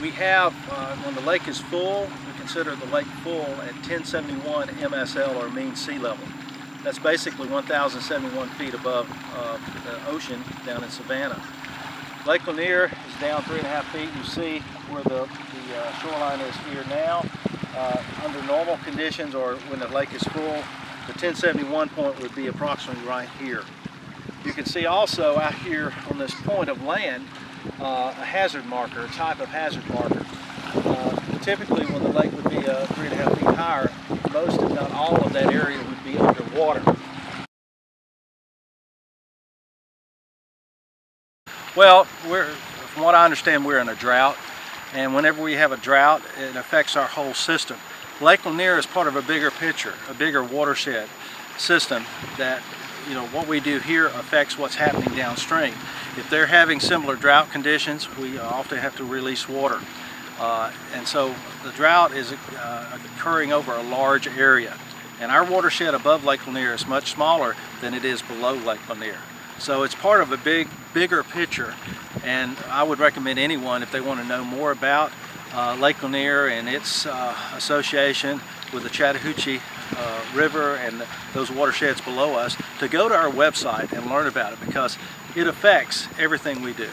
We have, uh, when the lake is full, we consider the lake full at 1071 MSL or mean sea level. That's basically 1,071 feet above uh, the ocean down in Savannah. Lake Lanier is down three and a half feet. You see where the, the uh, shoreline is here now. Uh, under normal conditions or when the lake is full, the 1071 point would be approximately right here. You can see also out here on this point of land uh, a hazard marker, a type of hazard marker. Uh, typically when the lake would be uh, three and a half feet higher, most if not all of that area would be underwater. Well, from what I understand, we're in a drought. And whenever we have a drought, it affects our whole system. Lake Lanier is part of a bigger picture, a bigger watershed system that, you know, what we do here affects what's happening downstream. If they're having similar drought conditions, we often have to release water. Uh, and so the drought is uh, occurring over a large area. And our watershed above Lake Lanier is much smaller than it is below Lake Lanier. So it's part of a big, bigger picture. And I would recommend anyone, if they want to know more about uh, Lake Lanier and its uh, association with the Chattahoochee uh, River and those watersheds below us, to go to our website and learn about it because it affects everything we do.